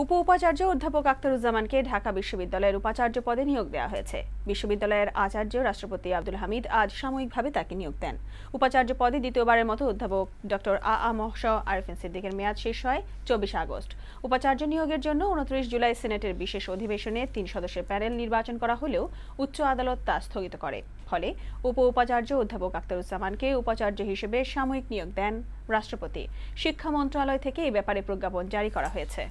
উপ উপাচার্য অধ্যাপক আখতারুজ্জামানকে ঢাকা বিশ্ববিদ্যালয়ের উপাচার্য পদে নিয়োগ দেওয়া হয়েছে। বিশ্ববিদ্যালয়ের আচার্য রাষ্ট্রপতি আব্দুল হামিদ আজ সাময়িকভাবে তাকে নিয়োগ দেন। উপাচার্য পদে দ্বিতীয়বারের মতো অধ্যাপক ডক্টর আ আ মহস আরিফিন সিদ্দিকের মেয়াদ শেষ হয় চব্বিশে আগস্ট। উপাচার্য নিয়োগের জন্য উনত্রিশ জুলাই সিনেটের বিশেষ অধিবেশনে তিন সদস্যের প্যানেল নির্বাচন করা হলেও উচ্চ আদালত তা স্থগিত করে। ফলে উপ উপাচার্য অধ্যাপক আখতারুজ্জামানকে উপাচার্য হিসেবে সাময়িক নিয়োগ দেন রাষ্ট্রপতি। শিক্ষা মন্ত্রণালয় থেকে এ ব্যাপারে প্রজ্ঞাপন জারি করা হয়েছে।